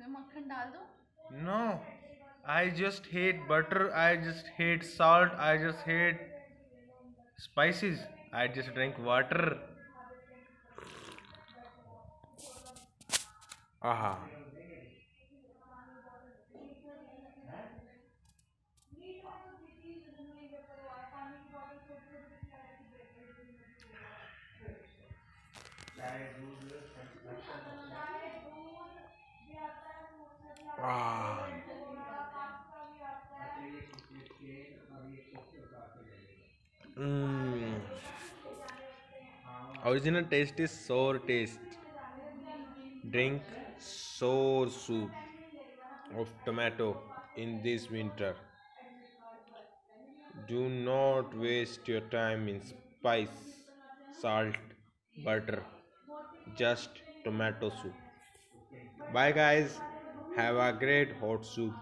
इसमें मक्खन डाल दो No, I just hate butter. I just hate salt. I just hate spices. I just drink water. Aha. Ah. Mm. Original taste is sour taste. Drink sour soup of tomato in this winter. Do not waste your time in spice, salt, butter. Just tomato soup. Bye, guys. Have a great hot soup.